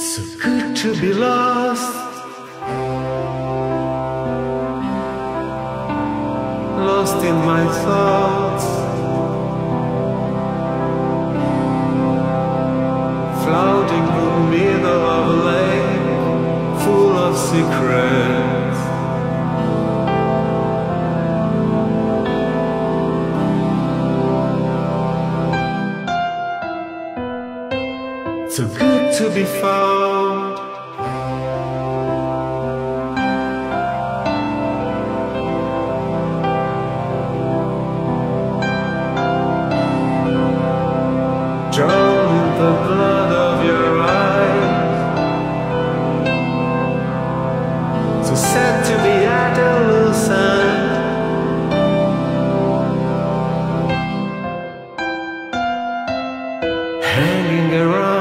So good to be lost. Lost in my thoughts. so good to be found Drowned in the blood of your eyes So sad to be at a loose end. hanging around.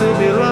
to be loved.